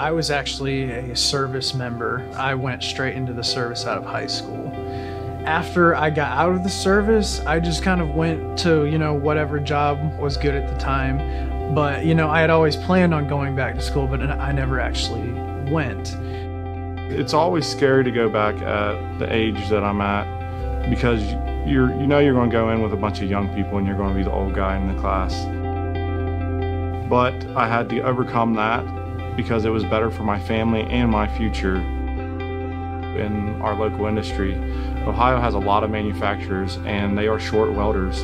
I was actually a service member. I went straight into the service out of high school. After I got out of the service, I just kind of went to, you know, whatever job was good at the time. But, you know, I had always planned on going back to school, but I never actually went. It's always scary to go back at the age that I'm at because you're you know you're going to go in with a bunch of young people and you're going to be the old guy in the class. But I had to overcome that because it was better for my family and my future in our local industry. Ohio has a lot of manufacturers and they are short welders.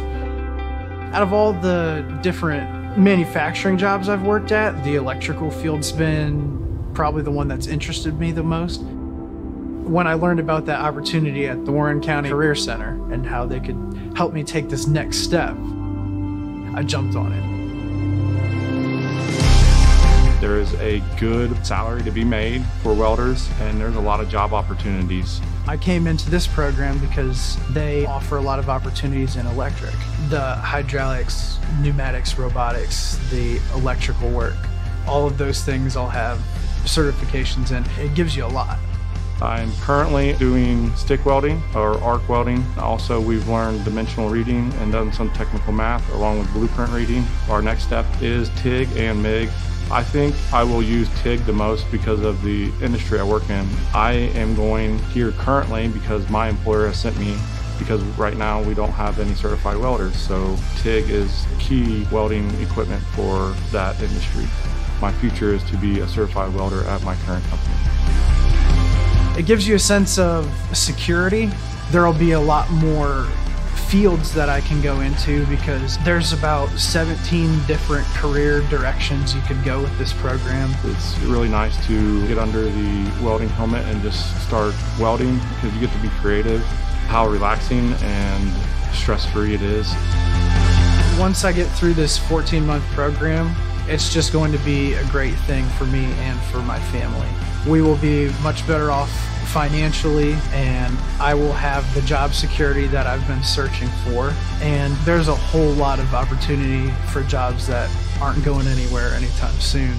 Out of all the different manufacturing jobs I've worked at, the electrical field's been probably the one that's interested me the most. When I learned about that opportunity at the Warren County Career Center and how they could help me take this next step, I jumped on it. Is a good salary to be made for welders, and there's a lot of job opportunities. I came into this program because they offer a lot of opportunities in electric. The hydraulics, pneumatics, robotics, the electrical work, all of those things I'll have certifications in. It gives you a lot. I'm currently doing stick welding or arc welding. Also, we've learned dimensional reading and done some technical math along with blueprint reading. Our next step is TIG and MIG. I think I will use TIG the most because of the industry I work in. I am going here currently because my employer has sent me because right now we don't have any certified welders. So TIG is key welding equipment for that industry my future is to be a certified welder at my current company. It gives you a sense of security. There'll be a lot more fields that I can go into because there's about 17 different career directions you could go with this program. It's really nice to get under the welding helmet and just start welding because you get to be creative, how relaxing and stress-free it is. Once I get through this 14 month program, it's just going to be a great thing for me and for my family. We will be much better off financially and I will have the job security that I've been searching for. And there's a whole lot of opportunity for jobs that aren't going anywhere anytime soon.